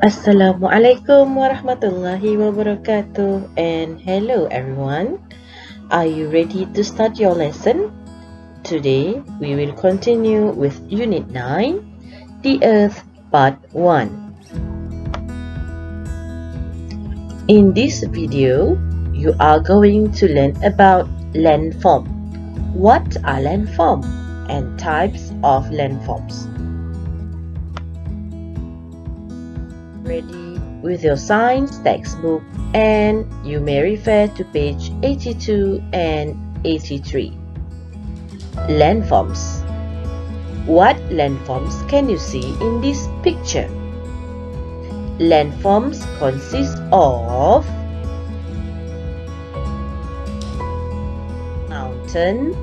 Assalamualaikum warahmatullahi wabarakatuh and hello everyone. Are you ready to start your lesson? Today we will continue with Unit 9, The Earth Part 1. In this video, you are going to learn about landform. What are landform and types of landforms? Ready with your science textbook and you may refer to page 82 and 83. Landforms What landforms can you see in this picture? Landforms consist of mountain,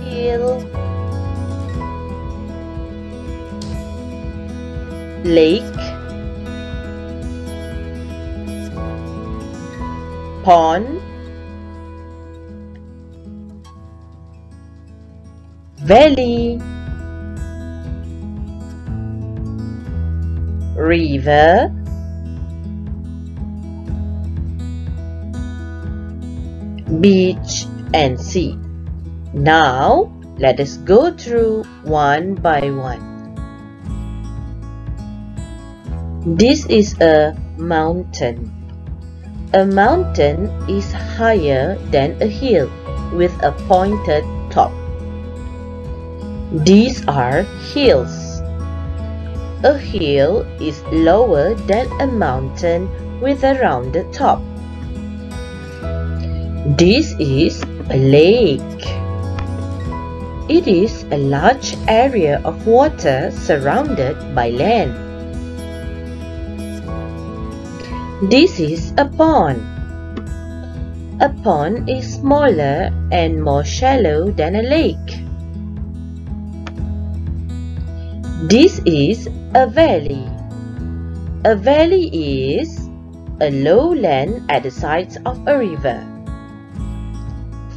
hill, lake pond valley river beach and sea. Now let us go through one by one This is a mountain. A mountain is higher than a hill with a pointed top. These are hills. A hill is lower than a mountain with a rounded top. This is a lake. It is a large area of water surrounded by land. This is a pond. A pond is smaller and more shallow than a lake. This is a valley. A valley is a lowland at the sides of a river,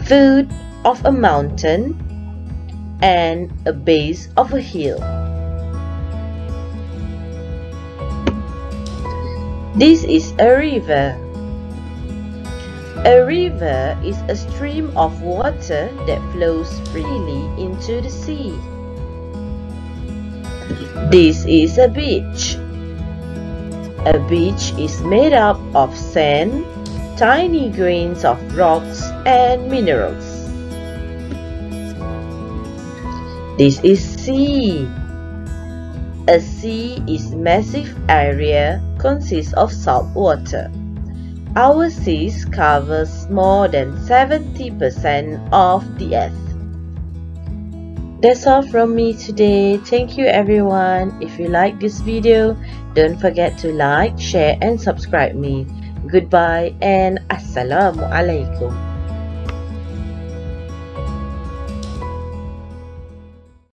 foot of a mountain, and a base of a hill. This is a river. A river is a stream of water that flows freely into the sea. This is a beach. A beach is made up of sand, tiny grains of rocks and minerals. This is sea. A sea is massive area consists of salt water. Our seas covers more than 70% of the earth. That's all from me today. Thank you everyone. If you like this video, don't forget to like, share and subscribe me. Goodbye and Assalamu alaikum.